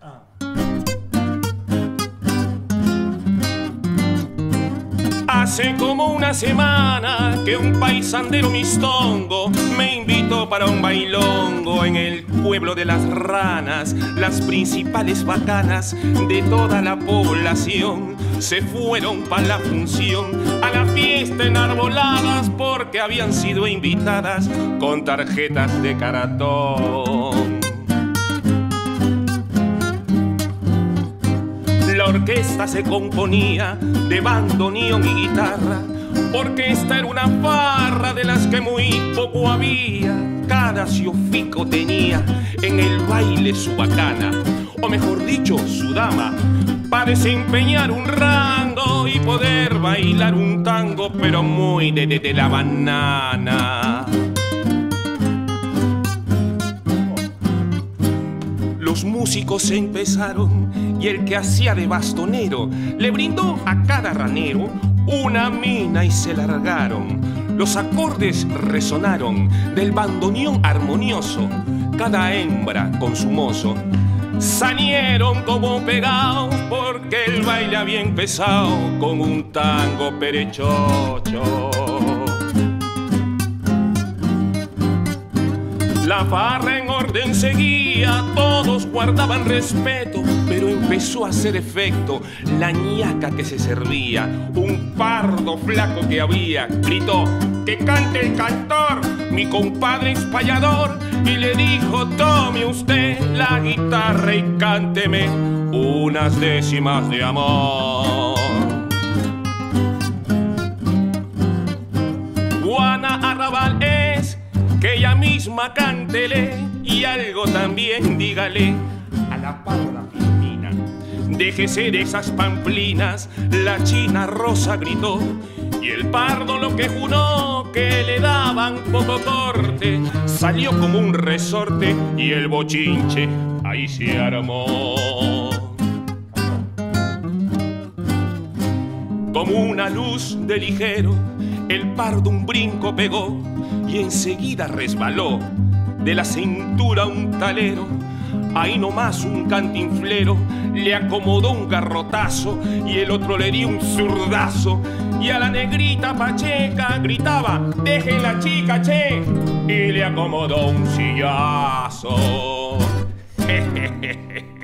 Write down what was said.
ah. Hace como una semana que un paisandero mistongo me invitó para un bailongo en el pueblo de las ranas. Las principales bacanas de toda la población se fueron para la función a la fiesta enarboladas porque habían sido invitadas con tarjetas de caratón. Orquesta se componía de bandoneón y guitarra, porque esta era una farra de las que muy poco había. Cada ciofico tenía en el baile su bacana, o mejor dicho, su dama, para desempeñar un rango y poder bailar un tango, pero muy de, de la banana. Los músicos empezaron y el que hacía de bastonero le brindó a cada ranero una mina y se largaron. Los acordes resonaron del bandoneón armonioso, cada hembra con su mozo. Salieron como pegados porque el baile había empezado con un tango perechocho. La farra en orden seguía, todos guardaban respeto, pero empezó a hacer efecto la ñaca que se servía. Un pardo flaco que había gritó: ¡Que cante el cantor! Mi compadre es payador, y le dijo: Tome usted la guitarra y cánteme unas décimas de amor. Que ella misma cántele y algo también dígale a la parda filipina. Déjese de esas pamplinas, la china rosa gritó. Y el pardo lo que juró que le daban poco corte, salió como un resorte y el bochinche ahí se armó. Como una luz de ligero, el pardo un brinco pegó y enseguida resbaló de la cintura un talero. Ahí nomás un cantinflero le acomodó un garrotazo y el otro le dio un zurdazo. Y a la negrita pacheca gritaba, dejen la chica, che. Y le acomodó un sillazo.